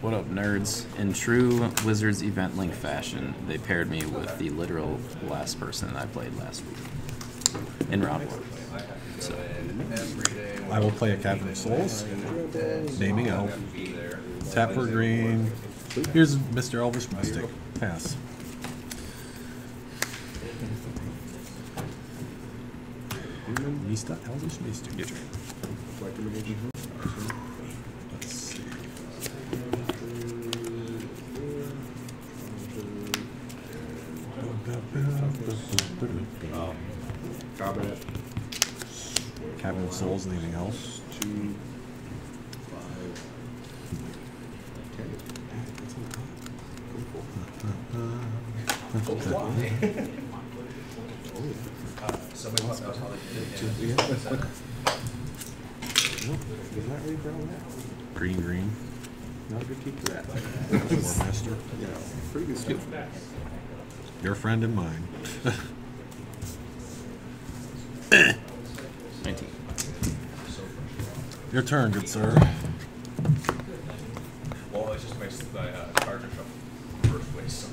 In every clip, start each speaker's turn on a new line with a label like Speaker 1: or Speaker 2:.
Speaker 1: What up, nerds? In true Wizards event link fashion, they paired me with the literal last person I played last week in round one. So,
Speaker 2: I will play a Cavern of Souls, naming elf. Tap for green. Here's Mr. Elvish Mystic. Pass. Mista Elvish Mystic. Cavern of Souls, naming elf.
Speaker 3: Two, five, ten.
Speaker 2: Green, green.
Speaker 3: Not a good keep for that.
Speaker 2: War Master.
Speaker 3: Yeah, pretty good stuff.
Speaker 2: Your friend and mine.
Speaker 1: 19.
Speaker 2: Your turn, good sir.
Speaker 4: Well, it just makes the uh, charger shuffle first place. So,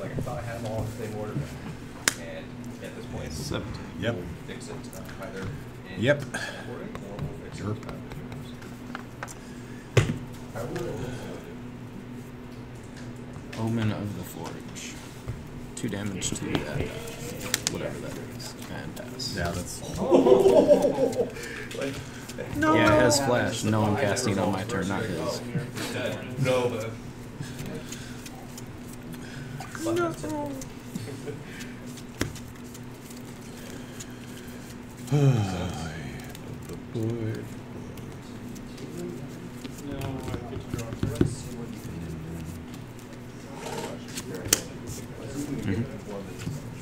Speaker 4: like, I thought I had them all in the same order, and at this point,
Speaker 1: 17.
Speaker 2: Yep.
Speaker 4: we'll fix it uh, either in
Speaker 2: Yep.
Speaker 4: recording or we'll fix
Speaker 2: Sure.
Speaker 4: it. uh,
Speaker 1: Omen of the Forge. Two damage to that, uh, whatever that is, and pass.
Speaker 2: Yeah, that's.
Speaker 1: Yeah, it has flash. No, I'm casting on my turn, not his.
Speaker 4: No, but.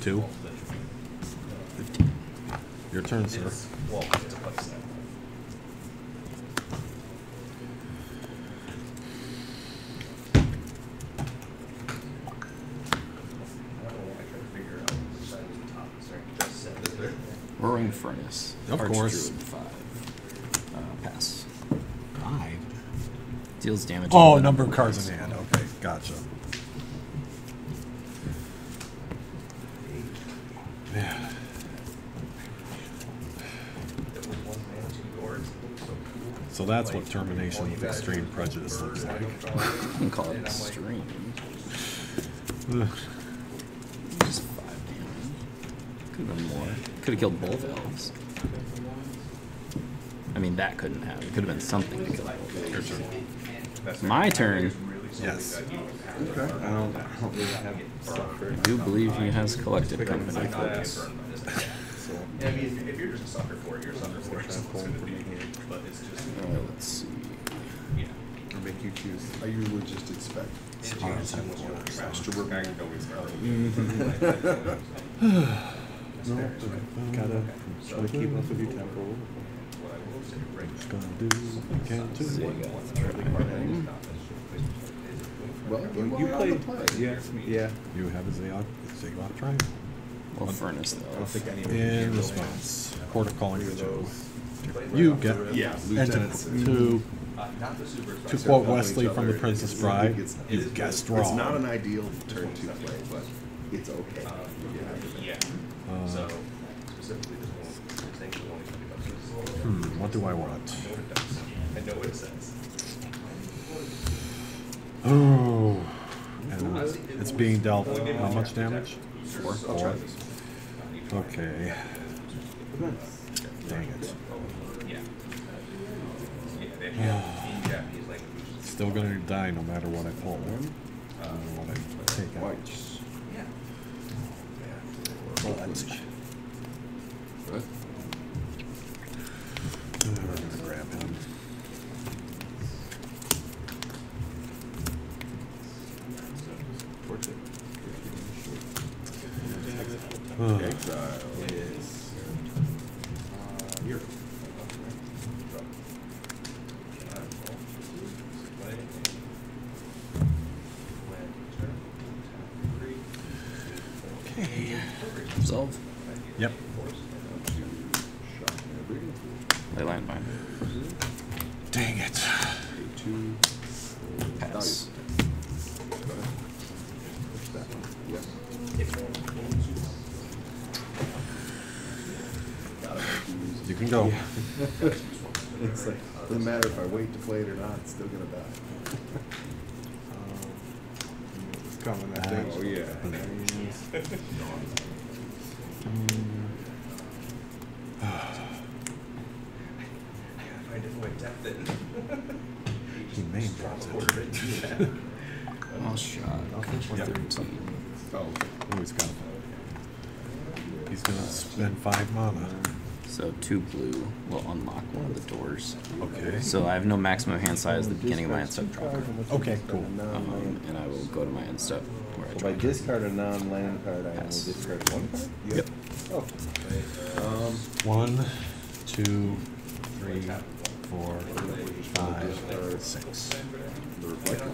Speaker 2: Two. Your turn, sir.
Speaker 4: Well, it's a place that. I don't know why I tried to figure out which side was the top. Is there just set is there?
Speaker 1: Roaring Furnace.
Speaker 2: Of course.
Speaker 1: Archdruid, 5. Uh, pass.
Speaker 2: Five.
Speaker 1: Deals damage.
Speaker 2: Oh, number of cards in hand. Okay, gotcha. Yeah.
Speaker 4: It was one man. So
Speaker 2: that's what termination with extreme prejudice looks like.
Speaker 1: Can call it extreme.
Speaker 2: Ugh.
Speaker 1: Just 5 damage. Could have been more. Could have killed both elves. I mean, that couldn't have. It could have been something to kill both elves.
Speaker 2: turn.
Speaker 1: My turn.
Speaker 2: Yes.
Speaker 3: Okay. I don't, I don't really have stuff for
Speaker 1: I do believe he has collected company
Speaker 4: Not
Speaker 1: folks.
Speaker 4: that burn, but it's-
Speaker 3: So,
Speaker 4: Yeah, I mean, if- if you're just a sucker for it, you're a sucker for it. It's
Speaker 3: Try
Speaker 4: gonna
Speaker 3: and pull
Speaker 4: be,
Speaker 3: from your hand.
Speaker 4: but it's just,
Speaker 1: Uh, let's see.
Speaker 4: yeah.
Speaker 3: or make you choose. I usually just expect. Master
Speaker 4: I
Speaker 3: Reborn.
Speaker 4: can always start.
Speaker 3: No, gotta try to keep up with your tempo.
Speaker 4: What I will say right
Speaker 2: Just gonna do what I can to.
Speaker 3: Well, you, you play. Yeah, yeah.
Speaker 2: You have a Zayog, Zayog tribe?
Speaker 1: Well, Furnace,
Speaker 3: I
Speaker 1: though.
Speaker 3: don't think any
Speaker 2: In response, Court of Calling
Speaker 3: Either
Speaker 2: for Joe. You get.
Speaker 3: Yeah,
Speaker 2: And to,
Speaker 3: lieutenants.
Speaker 2: to,
Speaker 4: Uh, not the super
Speaker 2: to quote Wesley from The. Princess Bride,
Speaker 3: it's-
Speaker 2: you
Speaker 4: it's-
Speaker 2: guessed
Speaker 3: It's not an ideal turn to play, but it's okay.
Speaker 4: Yeah.
Speaker 2: Uh,
Speaker 4: So specifically, this one, this will only about six.
Speaker 2: Hmm, what do I want?
Speaker 4: I know what it does. I know what it says.
Speaker 2: Oh. And it's being dealt how much damage?
Speaker 4: Four.
Speaker 2: Four. Okay. Dang it.
Speaker 4: Yeah. Yeah, they have in Japanese language.
Speaker 2: Still gonna die no matter what I pull. No matter what I take out.
Speaker 4: Yeah.
Speaker 2: What? I'm can go.
Speaker 3: It's like, doesn't matter if I wait to play it or not, it's still gonna die.
Speaker 5: It's coming, I think.
Speaker 3: Oh, yeah.
Speaker 4: I didn't wait depth in.
Speaker 2: He main drops it.
Speaker 1: All shot.
Speaker 2: Yeah.
Speaker 1: Thirteen.
Speaker 3: Oh,
Speaker 2: Oh, he's got. He's gonna spend five mana.
Speaker 1: So two blue will unlock one of the doors.
Speaker 2: Okay.
Speaker 1: So I have no maximum hand size at the beginning of my end step draw card.
Speaker 2: Okay, cool.
Speaker 1: Um, and I will go to my end step where I
Speaker 5: If
Speaker 1: draw.
Speaker 5: I
Speaker 1: a card.
Speaker 5: discard a non-land card, I only discard one card?
Speaker 1: Yep.
Speaker 5: Oh.
Speaker 3: um,
Speaker 2: One, two, three, four, five, six.
Speaker 3: the reflector.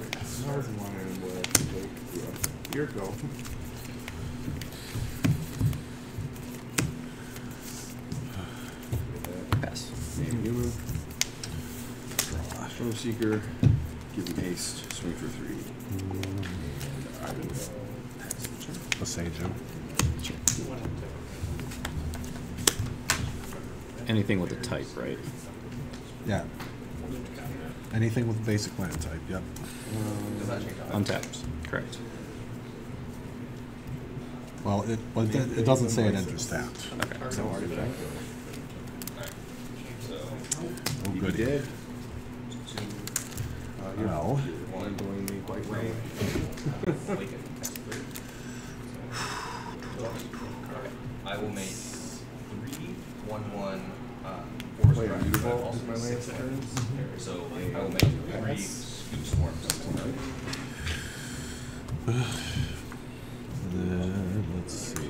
Speaker 3: Seeker, give him haste, swing for three. And I will pass the turn.
Speaker 2: A sage him.
Speaker 1: Anything with a type, right?
Speaker 2: Yeah. Anything with basic land type, yep.
Speaker 4: Does?
Speaker 1: Untapped. Correct.
Speaker 2: Well, it, well, it it doesn't say it enters tapped.
Speaker 3: No artifact.
Speaker 2: Oh,
Speaker 3: He
Speaker 2: goody.
Speaker 3: did. Uh, you're-
Speaker 2: Well.
Speaker 3: you're handling me quite well.
Speaker 4: I will make three, one, one, uh, forest
Speaker 3: Wait,
Speaker 4: drive.
Speaker 3: you
Speaker 4: but
Speaker 3: evolve
Speaker 4: also
Speaker 3: with my
Speaker 4: make
Speaker 3: land
Speaker 4: six
Speaker 3: turns?
Speaker 4: lands. So I will make three Scute Swarms.
Speaker 2: Then, let's see.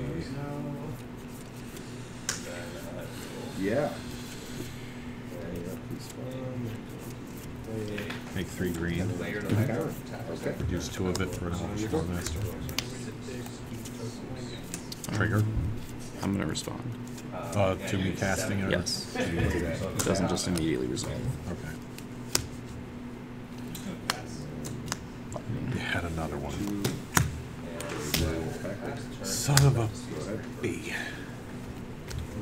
Speaker 3: Yeah. Play up this one. Play
Speaker 2: Make three green.
Speaker 4: Layered
Speaker 3: Okay.
Speaker 4: effect.
Speaker 3: Okay.
Speaker 2: Use two of it for an Storm Master. Trigger.
Speaker 1: I'm gonna respond.
Speaker 2: To me casting it?
Speaker 1: Yes.
Speaker 2: or-
Speaker 1: It doesn't just immediately resolve.
Speaker 2: Okay. You had another one.
Speaker 3: Then.
Speaker 2: Son of a
Speaker 3: Go ahead.
Speaker 2: B.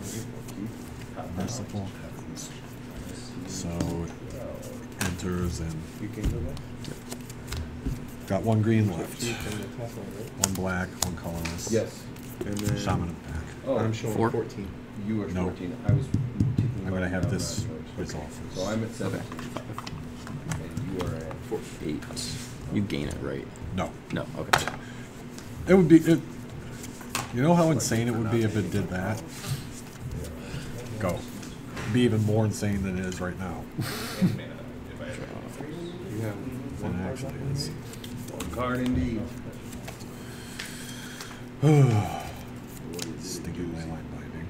Speaker 3: Keep.
Speaker 2: Merciful heavens. So enters and
Speaker 5: You can go back?
Speaker 2: got one green left.
Speaker 5: Fifteen from the top one,
Speaker 2: black, one colorless.
Speaker 3: Yes. And then.
Speaker 2: Shaman of Pack.
Speaker 3: Oh,
Speaker 5: I'm showing
Speaker 1: Four.
Speaker 5: fourteen.
Speaker 3: You are
Speaker 2: No.
Speaker 3: fourteen. I was taking.
Speaker 2: I'm gonna have this
Speaker 3: that first. So. I'm at seventeen. And you are at four.
Speaker 1: Eight. You gain it, right?
Speaker 2: No.
Speaker 1: No. Okay.
Speaker 2: It would be. It, you know how insane it would be if it did that? Go. It'd be even more insane than it is right now.
Speaker 5: You have
Speaker 2: And
Speaker 5: one
Speaker 2: it actually is.
Speaker 3: One card indeed.
Speaker 2: Stinking leyline binding.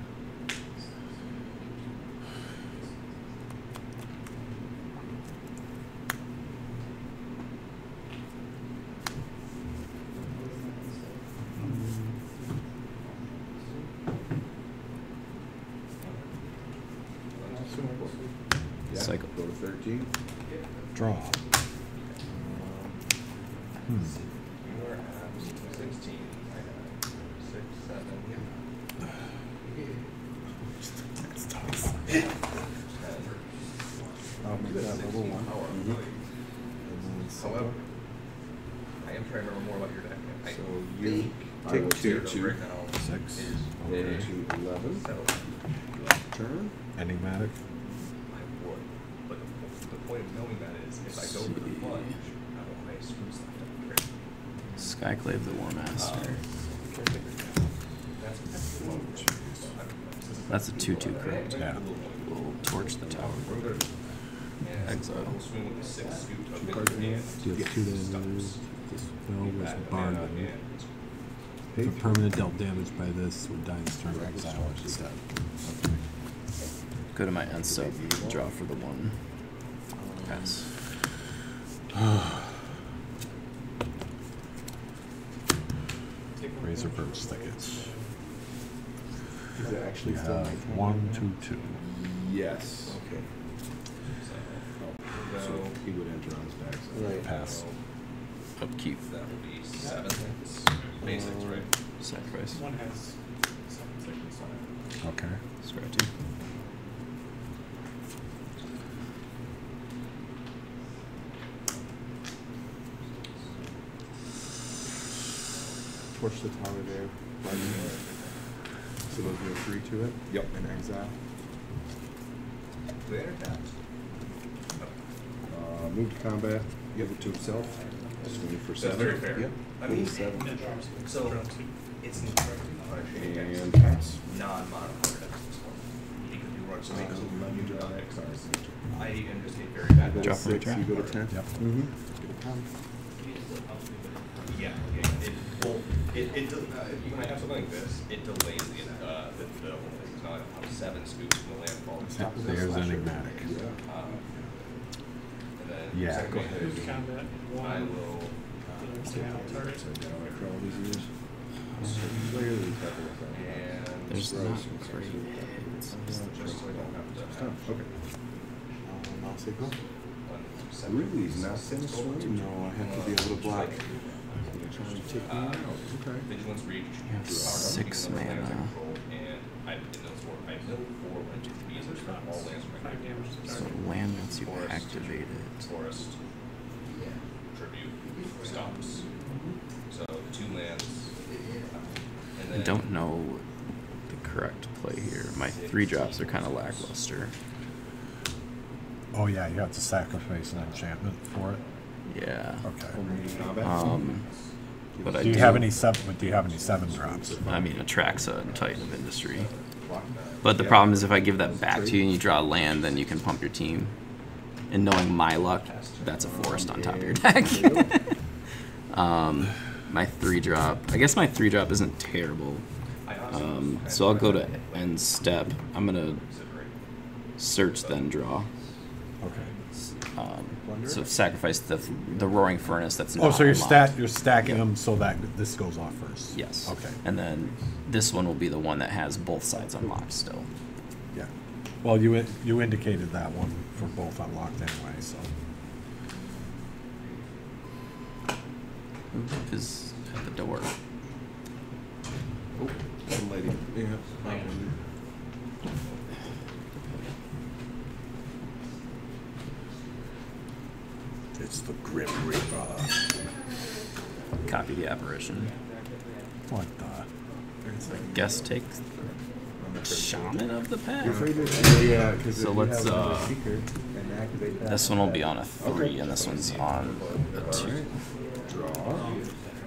Speaker 3: Yeah,
Speaker 1: Cycle.
Speaker 3: Go to thirteen.
Speaker 2: Draw. Hmm.
Speaker 4: You are at sixteen. I got six, seven,
Speaker 2: It's tough.
Speaker 5: I'll make that level one. And then
Speaker 4: However, I am trying to remember more about your deck. I
Speaker 5: So you
Speaker 4: think
Speaker 5: take two.
Speaker 3: take two.
Speaker 4: right now
Speaker 2: Six.
Speaker 4: is
Speaker 3: Okay.
Speaker 2: Okay.
Speaker 3: To eleven.
Speaker 4: settled.
Speaker 3: Turn.
Speaker 2: Enigmatic.
Speaker 4: I would, but the, the point of knowing that is if I go for the plunge, I will have screws left on the trade.
Speaker 1: Skyclave the War Master.
Speaker 4: Uh, that's that's one.
Speaker 1: That's a two-two, correct?
Speaker 2: Yeah.
Speaker 1: We'll torch the tower.
Speaker 4: We're good. And
Speaker 1: Exile.
Speaker 4: We'll swing with the six scoop of
Speaker 3: Two
Speaker 4: it
Speaker 3: cards in
Speaker 4: and
Speaker 3: hand.
Speaker 6: Do you have two
Speaker 4: stops.
Speaker 6: damage? This spell was
Speaker 4: Back
Speaker 6: barred. If a permanent dealt damage by this would die in this turn, exile it instead.
Speaker 1: Go to my end step. Draw for the one. Pass.
Speaker 2: Razorverge Thickets.
Speaker 5: Is it actually
Speaker 2: We
Speaker 5: still
Speaker 2: have
Speaker 5: my
Speaker 2: one, two, two.
Speaker 3: Yes.
Speaker 5: Okay.
Speaker 4: Oh, the
Speaker 3: So he would enter on his backside.
Speaker 5: Right.
Speaker 2: Pass.
Speaker 1: Upkeep.
Speaker 4: That will be seven things. Basics, right?
Speaker 1: Sacrifice.
Speaker 7: One has seven seconds on it.
Speaker 2: Okay.
Speaker 1: Scratchy.
Speaker 5: Torch the tower there. Mm-hmm. Like, so those are three to it.
Speaker 3: Yep.
Speaker 5: And exile.
Speaker 4: Later taps.
Speaker 3: Uh, move to combat, give it to himself. Swing for
Speaker 4: That's
Speaker 3: seven.
Speaker 4: very fair.
Speaker 3: Yep.
Speaker 4: I mean,
Speaker 3: seven.
Speaker 4: so it's
Speaker 3: And pass.
Speaker 4: non-mono because you run something.
Speaker 3: Um,
Speaker 4: you do not
Speaker 3: X,
Speaker 4: X.
Speaker 3: R, C.
Speaker 4: I am just a very bad.
Speaker 5: I go to
Speaker 1: Drop for
Speaker 5: six,
Speaker 1: redraft.
Speaker 5: you go to ten.
Speaker 2: Yep.
Speaker 3: Mm-hmm.
Speaker 5: Get a ten.
Speaker 4: Yeah, yeah, it, well, it, it, del- uh, when I have something like this, it delays the, uh, the, the whole thing. It's not, I'm seven scoops from the landfall.
Speaker 2: Yep, There's enigmatic.
Speaker 4: Um, And then.
Speaker 2: Yeah,
Speaker 4: second
Speaker 2: go ahead.
Speaker 4: Is,
Speaker 7: combat.
Speaker 4: I will,
Speaker 7: uh, target.
Speaker 3: After all these years. So clearly a look
Speaker 4: and.
Speaker 1: There's
Speaker 3: Gross.
Speaker 1: not great hits.
Speaker 4: Just so I don't have to.
Speaker 3: Oh, okay.
Speaker 5: Um, I'll say go.
Speaker 4: one,
Speaker 3: Really? Not
Speaker 4: six
Speaker 3: finished
Speaker 4: total.
Speaker 3: swinging?
Speaker 5: No, I have to be able to block.
Speaker 3: Trying to take me
Speaker 4: Uh.
Speaker 3: Okay.
Speaker 4: Vigilance reach.
Speaker 1: have six
Speaker 4: lands I
Speaker 1: mana.
Speaker 4: control, I, in those four, I mill four when two fees all lands from
Speaker 7: Five damage
Speaker 1: So
Speaker 7: target.
Speaker 1: land once you
Speaker 4: Forest.
Speaker 1: activate it.
Speaker 4: Forest. Tribute. Stops. So the two lands. And
Speaker 1: I don't know the correct play here. My three drops are kind of lackluster.
Speaker 2: Oh yeah, you have to sacrifice an enchantment for it.
Speaker 1: Yeah.
Speaker 2: Okay.
Speaker 3: Move to combat.
Speaker 1: Um, but I
Speaker 2: Do you have any seven? Do you have any seven drops?
Speaker 1: I mean, Atraxa and Titan of Industry. But the problem is if I give that back to you and you draw land, then you can pump your team. And knowing my luck, that's a forest on top of your deck. um, my three drop. I guess my three drop isn't terrible. Um, so I'll go to end step. I'm gonna search then draw.
Speaker 2: Okay.
Speaker 1: Um, so sacrifice the the roaring furnace. That's
Speaker 2: Oh, so you're
Speaker 1: unlocked.
Speaker 2: stat you're stacking
Speaker 1: Yeah.
Speaker 2: them so that this goes off first.
Speaker 1: Yes.
Speaker 2: Okay.
Speaker 1: And then this one will be the one that has both sides unlocked still.
Speaker 2: Yeah. Well, you you indicated that one for both unlocked anyway, so.
Speaker 1: Who is at the door?
Speaker 3: Oh, some lady. Yeah.
Speaker 2: It's the Grim Reaper.
Speaker 1: Copy the apparition.
Speaker 2: What the?
Speaker 1: Guess take shaman of the pack.
Speaker 5: You're afraid to- Yeah,
Speaker 1: So let's, uh,
Speaker 5: secret and activate that.
Speaker 1: This one will be on a three, and this one's on a two.
Speaker 3: Draw.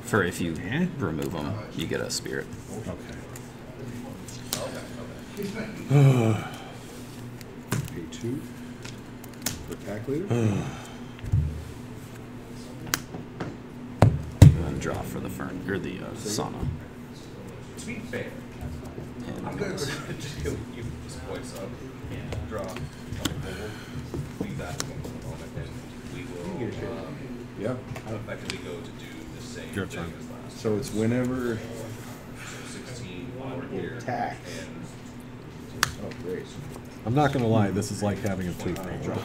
Speaker 1: For if you remove them, you get a spirit.
Speaker 2: Okay.
Speaker 3: Pay two. For pack leader.
Speaker 1: then draw for the fern or the uh, sauna.
Speaker 4: To be fair, I'm gonna just you just points up, draw, come forward, leave that one for the moment, and we will, um,
Speaker 3: Yeah.
Speaker 4: effectively go to do the same
Speaker 2: Your
Speaker 4: thing
Speaker 2: turn.
Speaker 4: as last.
Speaker 3: So it's whenever.
Speaker 4: Sixteen over here.
Speaker 5: Attack.
Speaker 4: And
Speaker 3: Oh, great.
Speaker 2: I'm not gonna lie, this is like having a tooth pulled.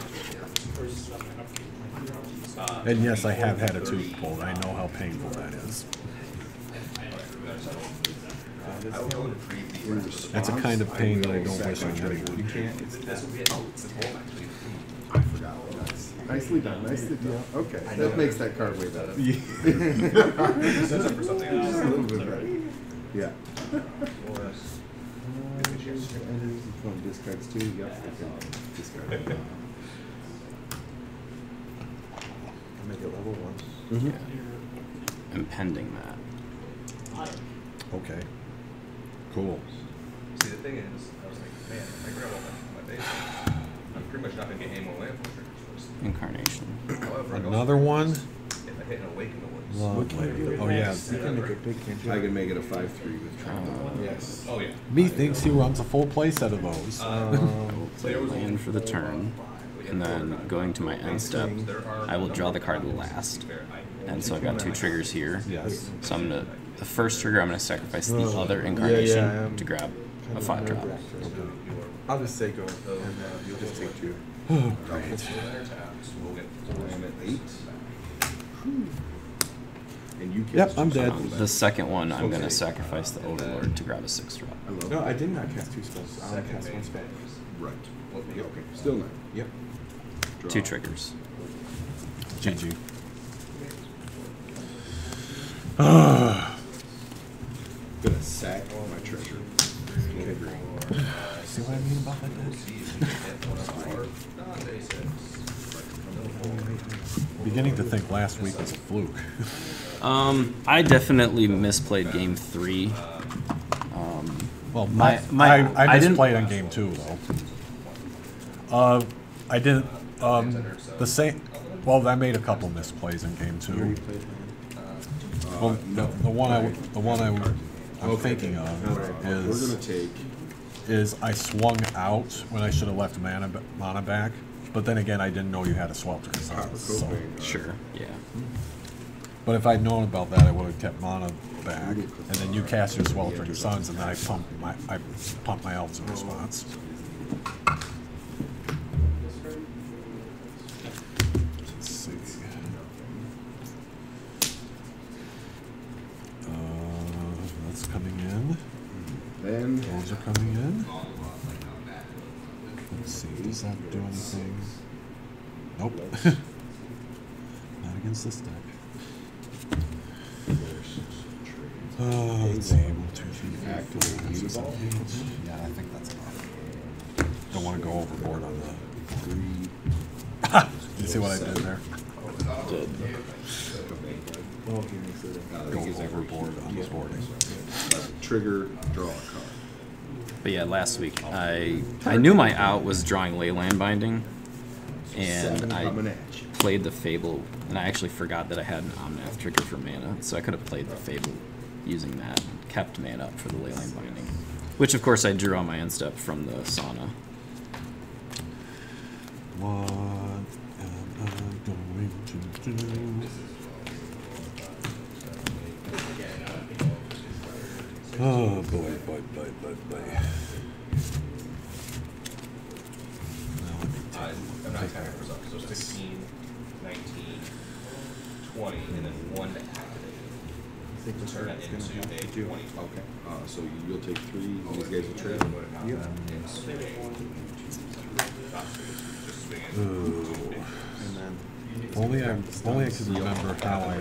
Speaker 2: And yes, I have had a tooth pulled. I know how painful that is.
Speaker 4: I will go and retrieve the.
Speaker 2: That's a kind of pain that I don't wish on
Speaker 3: You
Speaker 2: anyone.
Speaker 3: can't. It's,
Speaker 4: This will be, it's the whole actually.
Speaker 3: I forgot. Nice. Nicely done. Nicely done. Okay, that makes that card way better.
Speaker 4: That's up for something
Speaker 3: Just a little bit better. Yeah.
Speaker 5: One discards two. Yep. Discard. Make it level one.
Speaker 3: Mm-hmm.
Speaker 1: and pending that.
Speaker 2: Okay. Cool.
Speaker 4: See, the thing is, I was like, man, if I grab all my, my base, I'm pretty much not gonna get any more land for triggers
Speaker 1: Incarnation.
Speaker 4: first. However, I also
Speaker 2: Another one?
Speaker 4: If I hit an awake in.
Speaker 2: Lovely. Oh yeah.
Speaker 5: You can make a big can't you?
Speaker 3: I can make it a five three with.
Speaker 1: Uh,
Speaker 5: Yes.
Speaker 4: Oh, yeah.
Speaker 2: Me thinks he runs a full play set of those.
Speaker 5: Um,
Speaker 1: Play a land for the turn, and then going to my end step, I will draw the card last. And so I've got two triggers here.
Speaker 2: Yes.
Speaker 1: So I'm gonna the first trigger I'm gonna sacrifice the
Speaker 5: Oh,
Speaker 1: other incarnation
Speaker 5: yeah, I'm
Speaker 1: to grab a
Speaker 5: kinda
Speaker 1: five drop.
Speaker 5: nerve-wracked. I'll just say go, and uh, you'll just take two.
Speaker 2: Right.
Speaker 4: Later. So
Speaker 3: I'm at eight. And you
Speaker 2: Yep, I'm dead.
Speaker 3: spells.
Speaker 1: The second one, I'm
Speaker 3: Okay.
Speaker 1: gonna sacrifice the Overlord to grab a six drop.
Speaker 3: I
Speaker 5: No. I did not cast two spells. I only cast one
Speaker 4: main
Speaker 5: spell.
Speaker 3: Right. Okay. Still nine.
Speaker 5: Yep.
Speaker 3: Draw.
Speaker 1: Two triggers.
Speaker 2: GG.
Speaker 3: Gonna sack all my treasure.
Speaker 2: See what I mean about that? Beginning to think last week was a fluke.
Speaker 1: Um, I definitely misplayed game three. Um,
Speaker 2: Well,
Speaker 1: My-
Speaker 2: my,
Speaker 1: my-
Speaker 2: I, I,
Speaker 1: I didn't-
Speaker 2: misplayed on game two though. Uh, I didn't. Um, the same. Well, I made a couple misplays in game two.
Speaker 5: You.
Speaker 2: Well,
Speaker 3: Uh,
Speaker 2: the, the one I, the one I, I'm
Speaker 3: Okay.
Speaker 2: thinking of is is I swung out when I should have left mana mana back, but then again I didn't know you had a swelter.
Speaker 3: Copper
Speaker 2: So,
Speaker 3: uh,
Speaker 1: sure. Yeah.
Speaker 2: but if I'd known about that, I would have kept mana back, and then you cast your sweltering suns, and then I pump my I pumped my elves in response.
Speaker 3: Then
Speaker 2: Those are coming in. Let's see, does that do anything? Nope. Not against this deck. Uh, let's see, one, two, three, four,
Speaker 3: Activate
Speaker 2: five, six, seven,
Speaker 3: Uniball.
Speaker 2: eight. Yeah, I think that's enough. Don't want to go overboard on the.
Speaker 3: three.
Speaker 2: You see what I did there?
Speaker 1: Did.
Speaker 5: Oh, he makes.
Speaker 2: Go
Speaker 3: he gives every
Speaker 2: overboard on the boarding.
Speaker 3: Trigger, draw a card.
Speaker 1: But yeah, last week I I knew my out was drawing Leyline Binding, and I
Speaker 3: coming at you.
Speaker 1: played the Fable, and I actually forgot that I had an Omnath trigger for mana, so I could have played the Fable using that, and kept mana up for the Leyline Binding, which of course I drew on my end step from the sauna.
Speaker 2: What
Speaker 5: it's
Speaker 4: into
Speaker 5: gonna
Speaker 4: a
Speaker 5: have to do.
Speaker 4: 20.
Speaker 3: Okay. Uh, so you'll take three. These guys will trade.
Speaker 5: Yep.
Speaker 2: Ooh.
Speaker 5: And then
Speaker 2: If only I, if only I could remember how I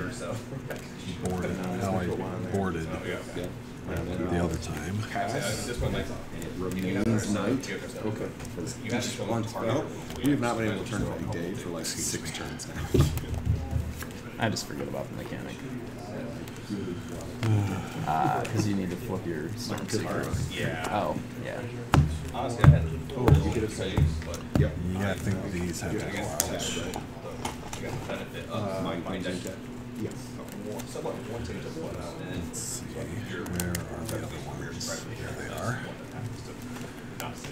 Speaker 2: boarded, how I boarded
Speaker 3: Yeah.
Speaker 2: the other time.
Speaker 3: Pass.
Speaker 4: This one, like,
Speaker 3: Remains night.
Speaker 4: Okay. You
Speaker 3: Just once.
Speaker 4: target
Speaker 3: Well,
Speaker 4: before
Speaker 3: we have not been able to turn
Speaker 4: your
Speaker 3: every day
Speaker 4: roll.
Speaker 3: for like six turns now.
Speaker 1: I just forget about the mechanic. Ah, because you need to flip your Storm Seeker.
Speaker 4: Yeah.
Speaker 1: Oh, yeah.
Speaker 4: Honestly, I had oh, you get a saves, but
Speaker 3: Yep.
Speaker 2: Yeah, I think these have to go
Speaker 3: Tap,
Speaker 2: out.
Speaker 3: right?
Speaker 4: you got the benefit
Speaker 3: Uh,
Speaker 4: of my my deck.
Speaker 5: yes.
Speaker 4: Somewhat wanting to put out and
Speaker 2: Let's see, where are the other ones? Here they are.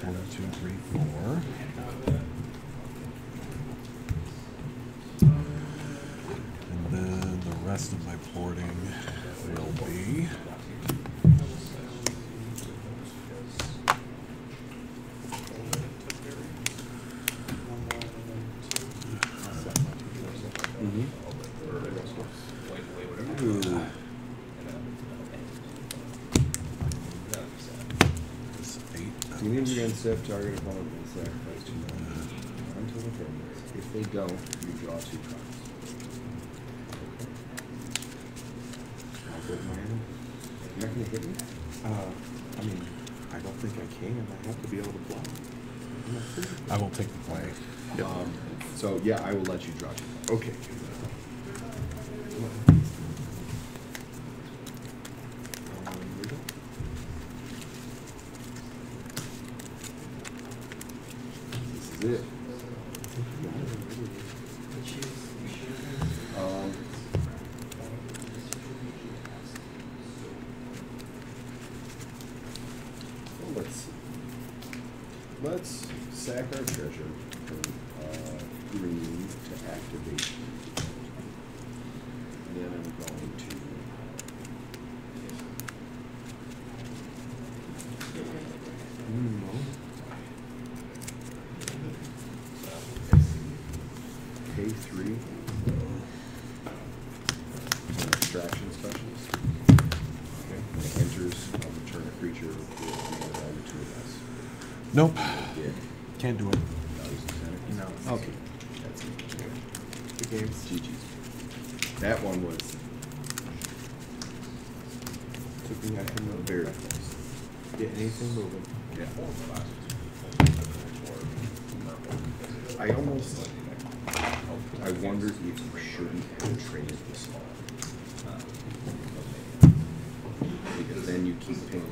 Speaker 2: One, two, three, four. Rest of my boarding will be.
Speaker 3: Ooh.
Speaker 2: This eight.
Speaker 3: Demons against Sif, target opponent will sacrifice two mana until the turn. If they don't, you draw two cards. I'll go with my hand. You're not gonna hit me?
Speaker 5: Uh, I mean, I don't think I can. I have to be able to block. I'm not
Speaker 2: will take the play.
Speaker 3: Um, so yeah, I will let you drop. two cards.
Speaker 5: Okay. Um, we go.
Speaker 3: This is it. Um, well, let's see. Let's sack our treasure from uh, green to activate. And then I'm going to.
Speaker 5: Mm, no.
Speaker 2: Nope.
Speaker 3: Yeah.
Speaker 2: Can't do it.
Speaker 5: No.
Speaker 3: Okay. That's it.
Speaker 5: The game's
Speaker 3: GG's. That one was
Speaker 5: took me, I couldn't move.
Speaker 3: very close.
Speaker 5: Get anything moving.
Speaker 3: Yeah. I almost, I wondered if you shouldn't have traded the small. Because then you keep paying,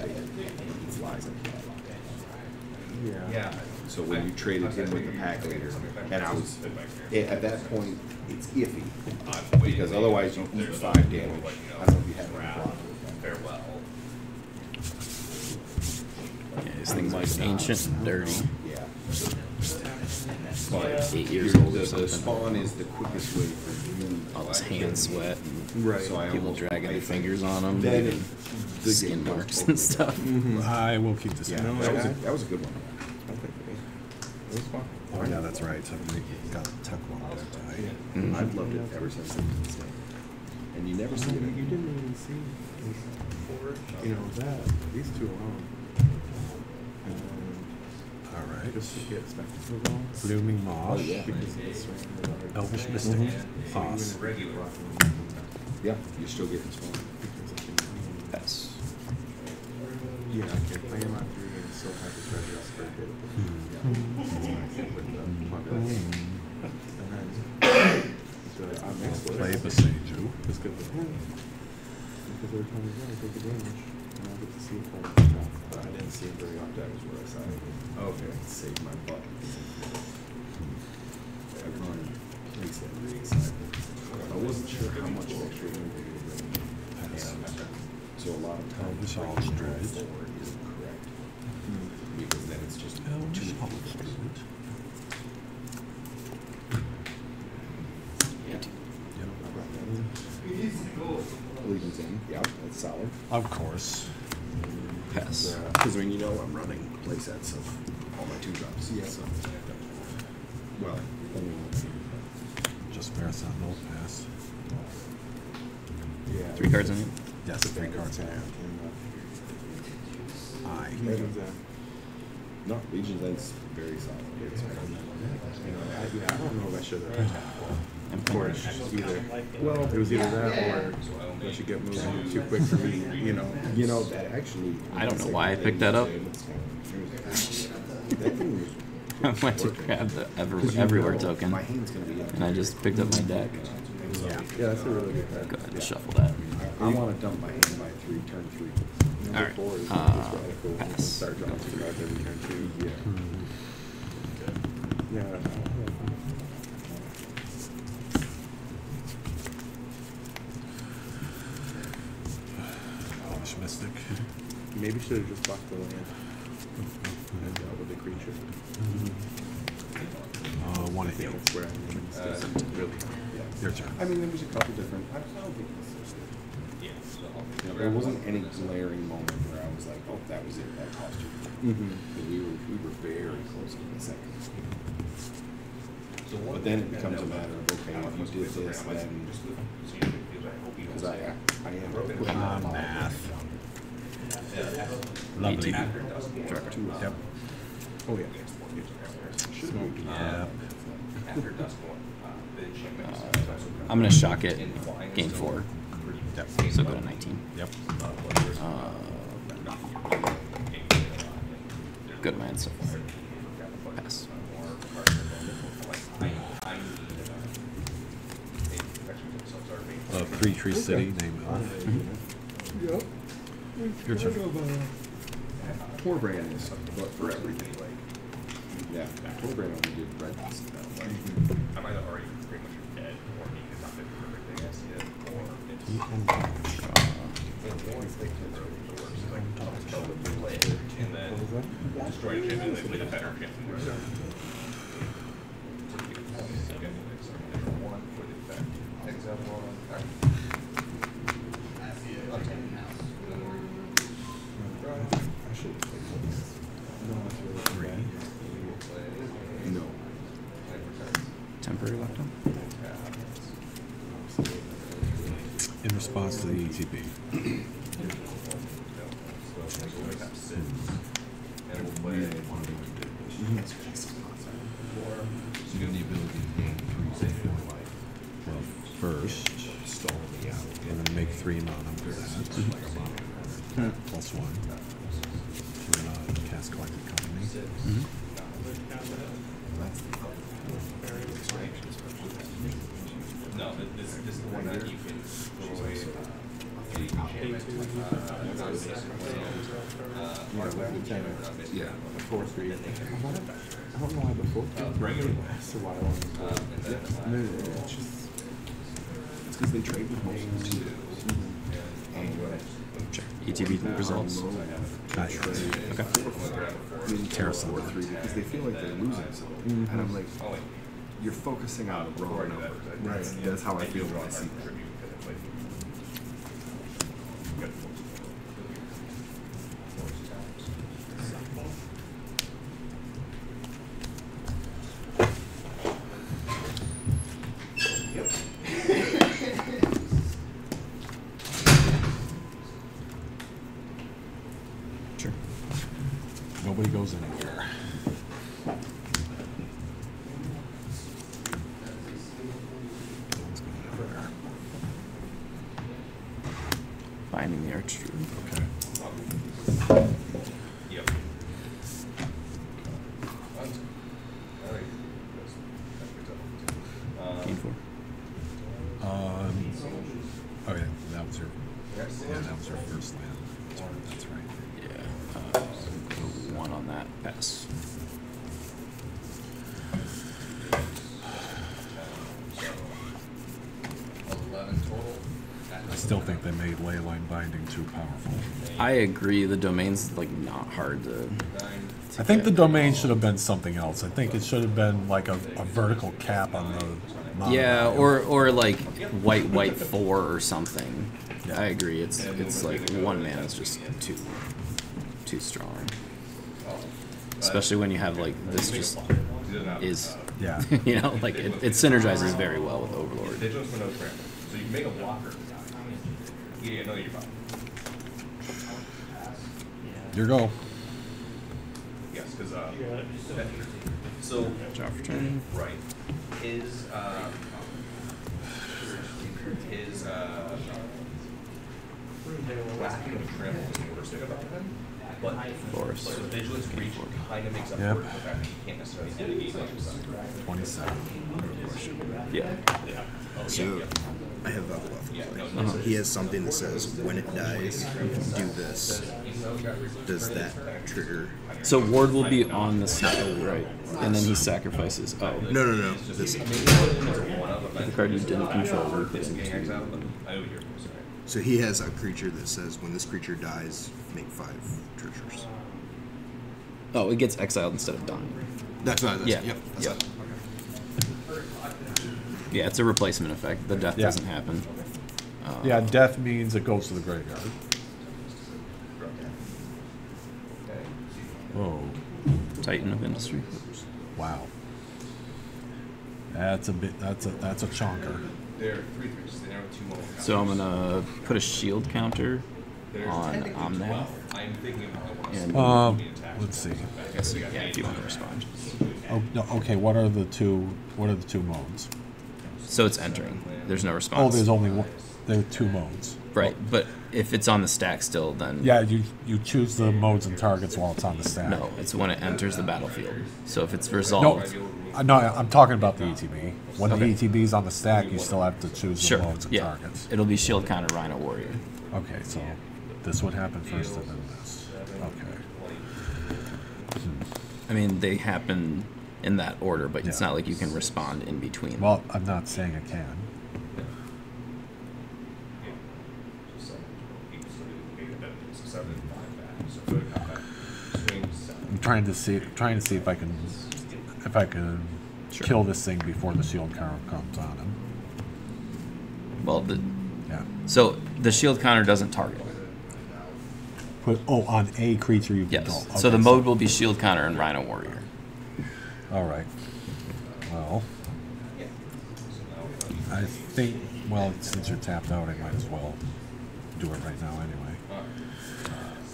Speaker 3: and he flies at you.
Speaker 5: Yeah.
Speaker 4: Yeah.
Speaker 3: So when you traded him with the pack later, and I was, at at that point, it's iffy. Because otherwise you eat five damage. I don't know if you have any problem with that.
Speaker 4: Farewell.
Speaker 1: Yeah, these ancient and dirty.
Speaker 3: Yeah. But
Speaker 1: Eight years
Speaker 3: here,
Speaker 1: old or
Speaker 3: the- The spawn is the quickest way for you.
Speaker 1: All this hand sweat and
Speaker 5: Right.
Speaker 3: So I
Speaker 1: people
Speaker 3: almost-
Speaker 1: dragging
Speaker 3: I
Speaker 1: their fingers on them,
Speaker 3: Then
Speaker 1: leaving
Speaker 3: it- the
Speaker 1: skin marks
Speaker 3: both
Speaker 1: and
Speaker 3: ways.
Speaker 1: stuff.
Speaker 2: I will keep this.
Speaker 3: Yeah,
Speaker 2: in.
Speaker 3: that was, a- that was a good one.
Speaker 5: Okay. It was fun.
Speaker 2: Oh yeah, that's right. So we got tuck one there tonight.
Speaker 1: Mhm.
Speaker 3: I've loved it ever since it was the And you never see it.
Speaker 5: You didn't even see, you know, that, these two alone. And
Speaker 2: All right.
Speaker 5: just to get spectacle going.
Speaker 2: Blooming
Speaker 3: Oh, yeah.
Speaker 5: Because it's surrounded by-
Speaker 2: Elvish mystic. Boss.
Speaker 5: So even if you brought them,
Speaker 3: Yeah, you're still getting spawn.
Speaker 5: because I can-
Speaker 1: Yes.
Speaker 5: Yeah, I can play him on three and still have his regular spread hit. With the population. And then, the, I mixed with.
Speaker 2: Play Beseju.
Speaker 5: Just because of. Because every time he's in, I take the damage. And I get to see it top.
Speaker 3: But I didn't see it very often. That was where I saw mm-hmm. hmm. it. Okay. Saved my butt. I run place that ringside. I wasn't sure how much extra they were bringing. So a lot of oh, times.
Speaker 2: Elvish
Speaker 3: bringing
Speaker 2: All's
Speaker 3: it
Speaker 2: Dredge.
Speaker 3: forward isn't correct. Because then it's just
Speaker 2: Elvish
Speaker 3: too
Speaker 2: All's Dredge. Yep.
Speaker 5: I brought that in.
Speaker 3: Legion's in. Yeah, that's solid.
Speaker 2: Of course.
Speaker 1: Pass.
Speaker 3: Because I mean, you know, I'm running play sets of all my two drops.
Speaker 5: Yeah.
Speaker 3: So, well, I mean,
Speaker 2: Just Marathon no pass.
Speaker 5: Yeah.
Speaker 1: Three cards in it.
Speaker 2: Yes, three cards in
Speaker 5: Yeah.
Speaker 2: hand. Aye.
Speaker 3: No, Legion's End's very solid. It's
Speaker 5: You know, I, yeah, I don't know if I should have.
Speaker 1: I'm
Speaker 5: either, well, it was either that or I should get moving too quick for me, you know.
Speaker 3: You know, that actually.
Speaker 1: I don't know why I picked that up.
Speaker 3: That thing was.
Speaker 1: I went to grab the ever,
Speaker 3: 'cause you
Speaker 1: everywhere
Speaker 3: know
Speaker 1: token,
Speaker 3: My hand's gonna be up.
Speaker 1: and I just picked up my deck.
Speaker 2: Yeah.
Speaker 5: Yeah, that's a really good card.
Speaker 1: Go ahead and shuffle that.
Speaker 3: I, I wanna dump my hand by three, turn three.
Speaker 5: Number
Speaker 1: Alright,
Speaker 5: four is
Speaker 1: uh,
Speaker 5: just radical. and
Speaker 1: pass.
Speaker 5: Start drawing two cards every turn too.
Speaker 3: Yeah.
Speaker 5: Yeah.
Speaker 2: Elvish mystic.
Speaker 5: Maybe should have just blocked the land and dealt with the creature.
Speaker 2: Uh, one
Speaker 5: I
Speaker 2: of
Speaker 5: think
Speaker 2: you.
Speaker 5: that's where I made a mistake. Really.
Speaker 2: Your turn.
Speaker 3: I mean, there was a couple different, I don't think this is.
Speaker 4: Yeah. so
Speaker 3: You know, there wasn't any glaring moment where I was like, oh, that was it, that cost you.
Speaker 5: Mm-hmm.
Speaker 3: We were, we were very close to the second.
Speaker 4: So
Speaker 3: But then it becomes a matter of, okay, if you
Speaker 4: if
Speaker 3: did this,
Speaker 4: a program,
Speaker 3: then,
Speaker 4: just the- so you can feel like, hope you
Speaker 3: because
Speaker 4: don't
Speaker 3: I,
Speaker 4: say-
Speaker 3: I am.
Speaker 4: Broken
Speaker 3: pushing
Speaker 2: Ah,
Speaker 3: the
Speaker 2: math.
Speaker 1: Me
Speaker 2: Lovely.
Speaker 1: too.
Speaker 3: Drop two.
Speaker 2: Yep.
Speaker 5: Oh, yeah.
Speaker 2: Yeah.
Speaker 4: After dusk one, uh, the enchantment is
Speaker 1: Uh,
Speaker 4: also
Speaker 1: I'm gonna shock it. Game four.
Speaker 2: Yep.
Speaker 1: So go to 19.
Speaker 2: Yep.
Speaker 4: uh, what there's-
Speaker 1: Uh,
Speaker 4: game, uh, there's
Speaker 1: good man so far. Pass.
Speaker 4: cards that go like, I- I need, uh, a protection for self-serving.
Speaker 2: A three tree city named
Speaker 5: Yep.
Speaker 2: Your turn.
Speaker 3: Torbran is, but for everything, like, yeah, Torbran only did red and stuff, like,
Speaker 4: I'm either already pretty much dead or being adopted for everything I see it, or it's. And one thing that's really works is like, I'll just tell them to play it, and then destroy a chip and then with a better chip than the rest. One for the effect. Exile one. Alright.
Speaker 5: I should have taken this. No, that's really bad.
Speaker 3: no.
Speaker 1: Temporary lockdown.
Speaker 2: In response to the ETB.
Speaker 4: and we'll.
Speaker 6: You have the ability to gain three for four life. Well, first, we're gonna make three non for that. Plus one. Two non cast collected company.
Speaker 4: No, th- this, this is the one that you can go away.
Speaker 5: Yeah, before three. I don't know why before.
Speaker 4: Bring it.
Speaker 5: That's I it's because they trade with most too.
Speaker 1: ETB results.
Speaker 6: Nice.
Speaker 5: Okay. Terrace four three because they feel like they're losing something, and I'm like, you're focusing on the wrong number. Right. That's how I feel when I see that.
Speaker 1: Sure.
Speaker 2: Nobody goes anywhere.
Speaker 6: One's going everywhere.
Speaker 1: Binding the Archdruid.
Speaker 2: Okay.
Speaker 4: Yep.
Speaker 1: Gain four.
Speaker 2: Um, oh yeah, that was your. Yeah, that was your first land. That's right. That's right.
Speaker 1: Yeah. Uh, one on that pass.
Speaker 2: I still think they made leyline binding too powerful.
Speaker 1: I agree. The domain's like not hard to.
Speaker 2: I think the domain should have been something else. I think it should have been like a, a vertical cap on the. Mono
Speaker 1: Yeah,
Speaker 2: value.
Speaker 1: or or like white white four or something.
Speaker 2: Yeah.
Speaker 1: I agree. It's it's like one man is just too too strong. Especially when you have like this just is
Speaker 2: Yeah.
Speaker 1: you know like it, it synergizes very well with Overlord.
Speaker 4: Vigilance for no scramble. So you can make a blocker. Yeah, no, you're fine.
Speaker 2: Your go.
Speaker 4: Yes, because uh,
Speaker 7: You got it.
Speaker 4: that- so
Speaker 1: Job for turn.
Speaker 4: right, his um, his uh, lack of trim is the worst thing about him. But
Speaker 1: Force.
Speaker 4: the vigilance reach kind of makes up
Speaker 2: Yep.
Speaker 4: for the fact that you can't necessarily like yourself.
Speaker 2: Twenty-seven.
Speaker 1: Yeah.
Speaker 8: So I have that left. He has something that says when it dies, do this. Does that trigger?
Speaker 1: So Ward will be on the stack, right? And then he sacrifices. Oh,
Speaker 8: No, no, no. This.
Speaker 1: the card you didn't control. we're putting
Speaker 4: Getting X out,
Speaker 1: two.
Speaker 4: but I know you're sorry.
Speaker 8: So he has a creature that says when this creature dies, make five treasures.
Speaker 1: Oh, it gets exiled instead of dying.
Speaker 8: That's not. That's,
Speaker 1: Yeah.
Speaker 8: Yep. That's
Speaker 1: Yep.
Speaker 8: it.
Speaker 1: Yeah, it's a replacement effect. The death
Speaker 2: Yeah.
Speaker 1: doesn't happen. Uh,
Speaker 2: Yeah, death means it goes to the graveyard. Oh,
Speaker 1: Titan of Industry.
Speaker 2: wow. That's a bit. That's a that's a chonker.
Speaker 4: They're three threes. They never have two more.
Speaker 1: So I'm gonna put a shield counter on
Speaker 4: technically
Speaker 1: Omnath.
Speaker 4: I'm thinking of the
Speaker 1: And
Speaker 2: Um, let's see.
Speaker 1: I guess yeah, if you want to respond.
Speaker 2: Oh no. Okay. What are the two? What are the two modes?
Speaker 1: So it's entering. There's no response.
Speaker 2: Oh, there's only one. There are two modes.
Speaker 1: right, but if it's on the stack still, then
Speaker 2: Yeah, you you choose the modes and targets while it's on the stack.
Speaker 1: no, it's when it enters the battlefield. So if it's
Speaker 2: No,
Speaker 1: resolved,
Speaker 2: uh, no, I'm talking about the ETB. When
Speaker 1: Okay.
Speaker 2: the ETB is on the stack, you still have to choose the
Speaker 1: sure,
Speaker 2: modes and
Speaker 1: yeah,
Speaker 2: targets.
Speaker 1: it'll be shield counter Rhino Warrior.
Speaker 2: Okay, so this would happen first and then this. Okay.
Speaker 1: I mean, they happen in that order, but it's not like you can respond in between.
Speaker 2: Well, I'm not saying I can. I'm trying to see trying to see if I can if I can
Speaker 1: Sure.
Speaker 2: kill this thing before the shield counter comes on him.
Speaker 1: well, the,
Speaker 2: Yeah.
Speaker 1: so the shield counter doesn't target.
Speaker 2: Put oh on a creature you
Speaker 1: Yes.
Speaker 2: control.
Speaker 1: so the
Speaker 2: Okay,
Speaker 1: mode will be shield counter and Rhino Warrior.
Speaker 2: All right. Well, I think. Well, since you're tapped out, I might as well do it right now anyway.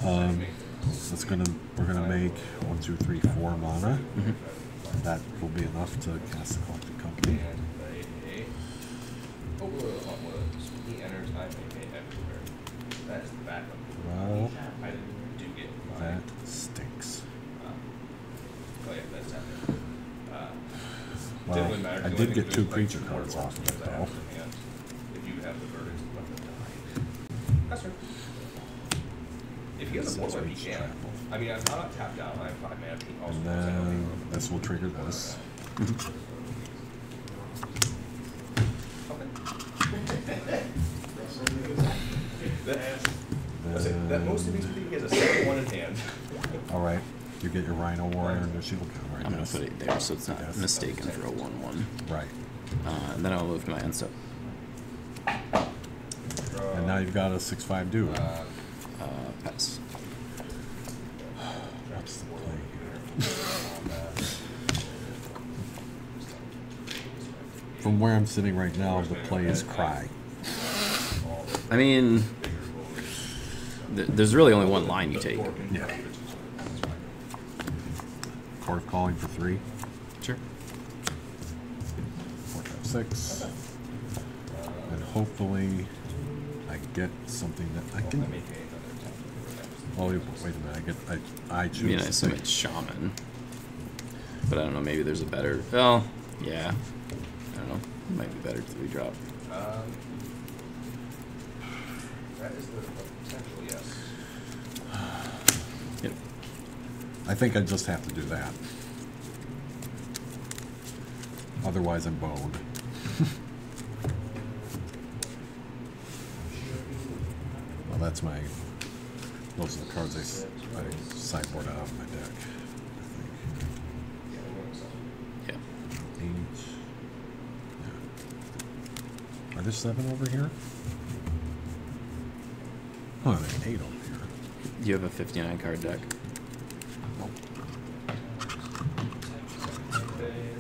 Speaker 2: Um, That's gonna we're gonna make one, two, three, four mana.
Speaker 1: Mm-hmm.
Speaker 2: That will be enough to cast the collected company.
Speaker 4: He enters, I make a everywhere. That's the backup.
Speaker 2: Well,
Speaker 4: I do get
Speaker 2: that stinks.
Speaker 4: Oh yeah, that's happening. Uh,
Speaker 2: Well,
Speaker 4: didn't really matter, 'cause
Speaker 2: I did get two
Speaker 4: to do is, like,
Speaker 2: creature cards off of it though.
Speaker 4: If you have the verdicts, let them die. That's right. If he has a board wipe, he can. I mean, I'm not tapped out. I have five mana.
Speaker 2: And then this will trigger this.
Speaker 4: That, that most of these people, he has a second one in hand.
Speaker 2: All right, you get your Rhino Warrior and your Shield counter. I
Speaker 1: I'm gonna put it there so it's not
Speaker 2: Yes.
Speaker 1: mistaken for a one-one.
Speaker 2: Right,
Speaker 1: Uh, and then I'll move to my end step.
Speaker 2: and now you've got a six-five dude.
Speaker 1: Uh, pass.
Speaker 2: What's the play here? From where I'm sitting right now, the play is cry.
Speaker 1: I mean, th- there's really only one line you take.
Speaker 2: Yeah. Court calling for three.
Speaker 1: Sure.
Speaker 2: Four, five, six. And hopefully I get something that I can. Oh, wait a minute. I get. I, I choose.
Speaker 1: I mean, I
Speaker 2: to
Speaker 1: assume it's shaman, but I don't know. Maybe there's a better. Well, yeah. I don't know. Might be better to three drop.
Speaker 4: Um, that is the potential, yes.
Speaker 2: I think I just have to do that. Otherwise, I'm boned. well, that's my. Those are the cards I, I sideboard out of my deck. I
Speaker 1: Yeah.
Speaker 2: Eight. Yeah. Are there seven over here? Oh, there are eight over here.
Speaker 1: You have a 59 card deck.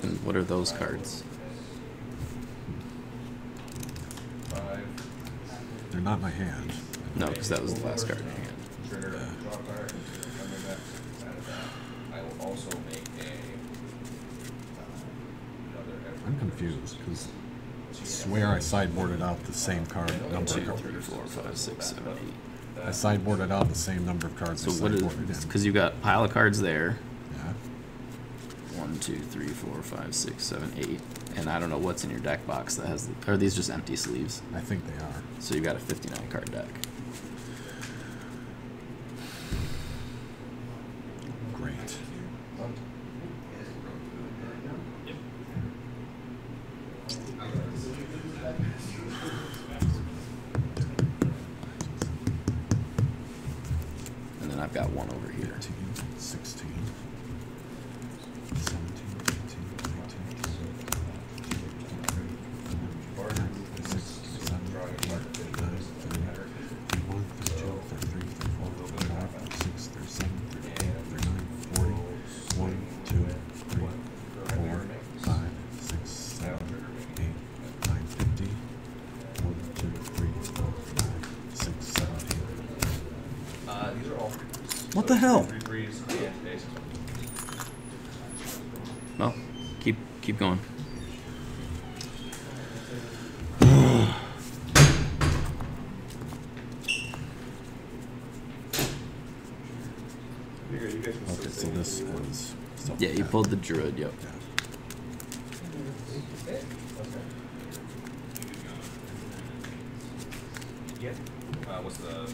Speaker 1: And what are those cards?
Speaker 4: Five,
Speaker 2: They're not my hand.
Speaker 1: No, because that was the last card in your hand.
Speaker 4: trigger, draw card, remember that. I will also make a, uh, another.
Speaker 2: I'm confused because swear I sideboarded out the same card number.
Speaker 1: Two,
Speaker 2: of cards.
Speaker 1: three, four, five, six, seven, eight.
Speaker 2: I sideboarded out the same number of cards
Speaker 1: So
Speaker 2: I
Speaker 1: what is? Because you got pile of cards there. Two, three, four, five, six, seven, eight. And I don't know what's in your deck box that has. The, are these just empty sleeves?
Speaker 2: I think they are.
Speaker 1: So you've got a 59 card deck.
Speaker 2: The hell?
Speaker 4: Three threes and aces.
Speaker 1: Well, keep keep going.
Speaker 2: Okay, so this is. stuff
Speaker 1: Yeah, you pulled the druid. Yep.
Speaker 2: Yeah.
Speaker 4: Yeah. Uh, what's the?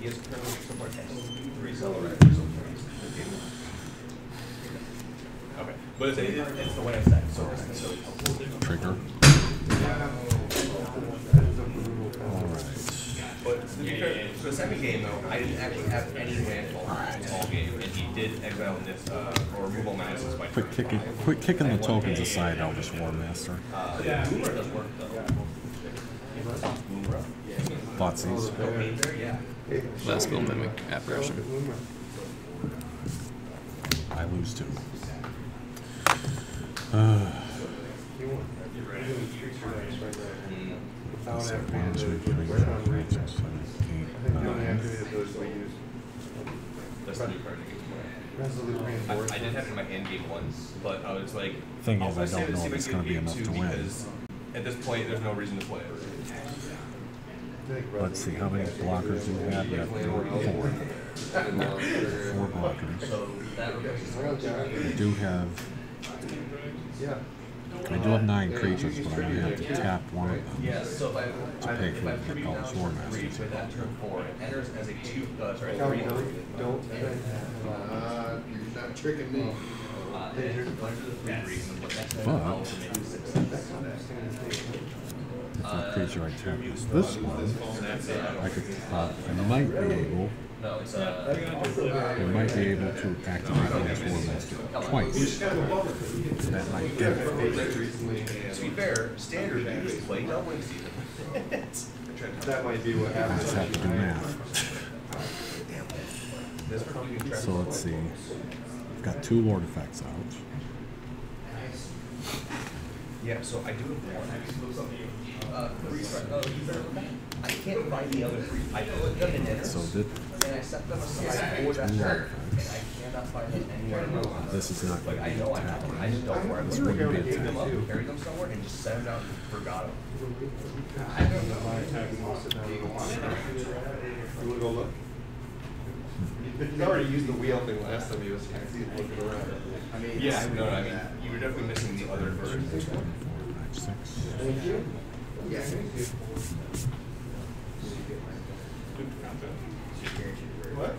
Speaker 4: He has currently support three. Okay, but it's, it's the way I said, so helpful.
Speaker 2: Trigger. Alright.
Speaker 4: But to be fair, for the second game though, I didn't actually have any landfall all game, and he did exile this, uh, or remove all my by.
Speaker 2: Quit kicking, quit kicking the tokens aside, Elvish Warmaster.
Speaker 4: Uh, Boomer does work though. Boomer?
Speaker 2: Thoughtseize.
Speaker 4: Cocaine there, yeah.
Speaker 1: Last spell mimic apparition.
Speaker 2: I lose two. Uh,
Speaker 5: You want- you ready? Without
Speaker 2: see. One, two, three, four, five, six, seven, eight,
Speaker 5: The only
Speaker 2: nine.
Speaker 5: activity abilities we use.
Speaker 4: That's the new card that gets played.
Speaker 5: Resolute
Speaker 4: I. I did have it in my hand game once, but I was like,
Speaker 2: Thing
Speaker 4: I'll
Speaker 2: is, I don't know
Speaker 4: see
Speaker 2: if
Speaker 4: I
Speaker 2: it's
Speaker 4: can
Speaker 2: gonna be enough to win.
Speaker 4: because At this point, there's no reason to play it.
Speaker 2: Let's see, how many blockers do you have? You have four. Four blockers. I do have,
Speaker 5: Yeah.
Speaker 2: I do have nine creatures, but I'm gonna have to tap one of them.
Speaker 4: Yeah, so if I,
Speaker 2: To pay for
Speaker 4: if I
Speaker 2: the
Speaker 4: preview
Speaker 2: College
Speaker 4: down
Speaker 2: War
Speaker 4: to
Speaker 2: Masters.
Speaker 4: with that turn four, it enters as a two, uh, sorry, three.
Speaker 5: don't, don't. Uh, you're not tricking me.
Speaker 4: Uh, and it runs to the three reason, but next
Speaker 2: But-
Speaker 4: turn, I'll also make it six.
Speaker 2: What creature I tap is this one. I could, uh, I might be able,
Speaker 4: No, it's, uh,
Speaker 2: I might be able to activate the Warmaster twice. That might get it.
Speaker 4: to be fair, standard usually play doubling season.
Speaker 5: That might be what happens.
Speaker 2: I just have to do math.
Speaker 4: This one you can track
Speaker 2: So let's see. I've got two Lord effects out.
Speaker 4: Yeah, so I do have one. Uh, oh, you. I can't find the other three. I put them in enter,
Speaker 2: So this,
Speaker 4: and I set them aside for that turn, and I cannot find them anywhere
Speaker 2: this is not
Speaker 4: Like, I
Speaker 2: to
Speaker 4: know I have them, I just don't know where I'm
Speaker 2: This
Speaker 4: supposed to pick them up, carry them somewhere, and just set them down and forgot them. i know.
Speaker 5: You wanna go look? He's already used the wheel thing last time he was here. He's looking around. I mean.
Speaker 4: Yeah, no, I mean, you were definitely missing the other version.
Speaker 5: Thank you. Yeah. What?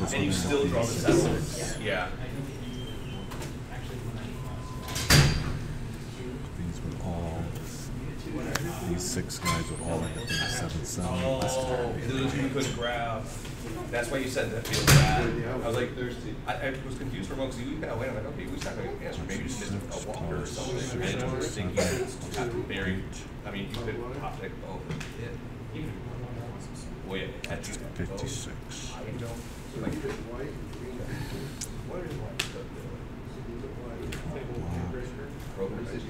Speaker 2: This and
Speaker 4: you still draw the
Speaker 2: these.
Speaker 4: Yeah.
Speaker 2: These would all, these six guys would all end up being seven, seven.
Speaker 4: Oh, those you couldn't grab. That's why you said that feels bad. I was like, I, I was confused for a moment because you got away. I'm like, okay, we just not to answer. Maybe you just missed a walker or something. And I was thinking it's very. I mean, you could pop it over it. Even if well, at
Speaker 2: Fifty-six.
Speaker 4: I don't like. What is like the program that you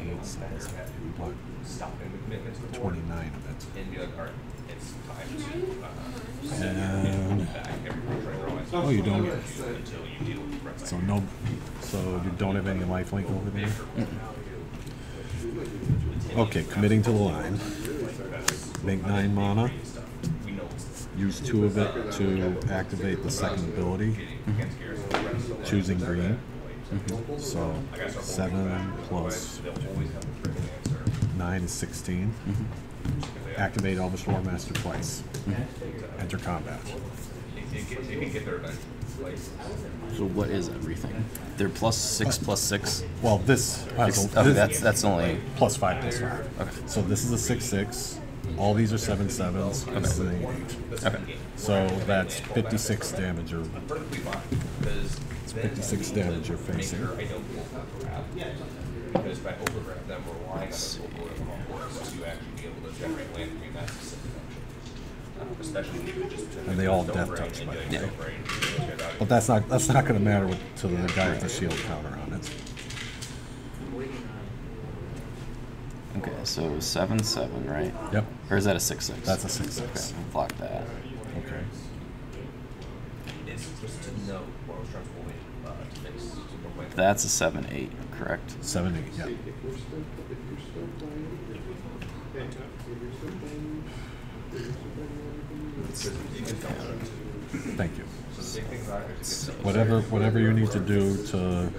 Speaker 2: Eight, seven, seven, block.
Speaker 4: stop in the commitment to the board
Speaker 2: Twenty-nine of it.
Speaker 4: and be like, all right, it's time to uh, uh set
Speaker 2: And-
Speaker 4: back every
Speaker 2: Oh, you don't,
Speaker 4: until you deal with the
Speaker 2: so no, so you don't have any life link over there? Okay, committing to the line. Make nine mana.
Speaker 4: We know it's
Speaker 2: Use two of it to activate the second ability,
Speaker 4: against Garrison.
Speaker 2: choosing green. So seven plus
Speaker 4: They'll always have the critical answer.
Speaker 2: nine is 16 mm-hmm. Activate Elvish Warmaster twice. Enter combat.
Speaker 4: It, it, can- it can get there eventually. Like,
Speaker 1: So what is everything? They're plus six plus six.
Speaker 2: Well, this,
Speaker 1: okay,
Speaker 2: this-
Speaker 1: that's that's only
Speaker 2: plus five plus five.
Speaker 1: Okay.
Speaker 2: So this is a six six. All these are seven sevens. This is an eight eight.
Speaker 1: okay.
Speaker 2: So that's 56 damage or
Speaker 4: perfectly fine. Because
Speaker 2: It's 56 damage you're facing.
Speaker 4: Make sure I. Because if I overgrab them, we're relying on the full board of components to actually be able to generate land for me in that specific action. Uh, Especially if you just.
Speaker 2: And they all death
Speaker 4: brain
Speaker 2: touch, by
Speaker 4: doing
Speaker 2: the way.
Speaker 4: brain,
Speaker 2: But that's not that's not going to matter with, to the guy with the shield counter on it.
Speaker 1: Okay, so seven seven, right?
Speaker 2: Yep.
Speaker 1: Or is that a six six?
Speaker 2: That's a six six.
Speaker 1: Okay, block that.
Speaker 2: Okay.
Speaker 4: It's just to know what I was trying to avoid, uh, to fix. to avoid-
Speaker 1: That's a seven eight, correct?
Speaker 2: Seven eight. Yeah.
Speaker 4: It you.
Speaker 2: Whatever whatever you need to do to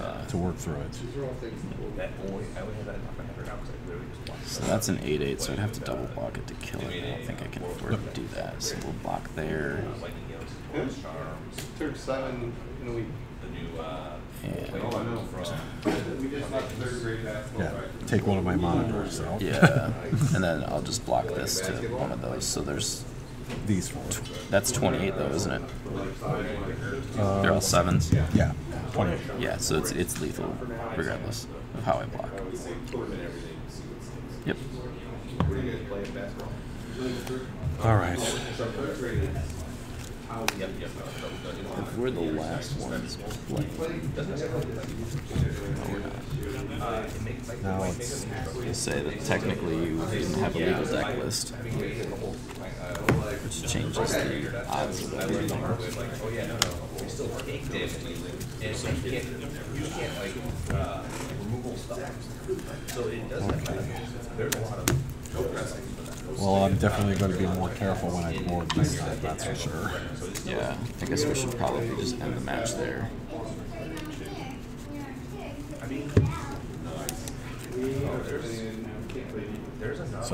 Speaker 2: uh, to work through it.
Speaker 5: These are all things.
Speaker 4: that only, I would have that in my head right now because I literally just watched.
Speaker 1: So that's an eight eight, so I'd have to double block it to kill it. I don't think I can afford to do that. So we'll block there.
Speaker 4: Lightning Gales, Force Charms,
Speaker 5: Turn seven in a week.
Speaker 4: the new, uh.
Speaker 1: Yeah.
Speaker 4: Lightning
Speaker 5: Oh, I know.
Speaker 4: from-
Speaker 5: We just left third grade basketball.
Speaker 2: Yeah. Take one of my monitors out.
Speaker 1: Yeah, and then I'll just block this to one of those. So there's
Speaker 2: These four.
Speaker 1: that's twenty eight though, isn't it? Uh, They're all sevens.
Speaker 2: Yeah. Twenty.
Speaker 1: Yeah, so it's it's lethal regardless of how I block. Yep.
Speaker 2: All right.
Speaker 4: If we're the last ones playing, no, we're not.
Speaker 2: Now it's
Speaker 4: They say that technically you didn't have a legal deck list, which changes the odds of everything.
Speaker 2: Well, I'm definitely going to be more careful when I board next time. That's for sure.
Speaker 4: Yeah, I guess we should probably just end the match there.
Speaker 2: So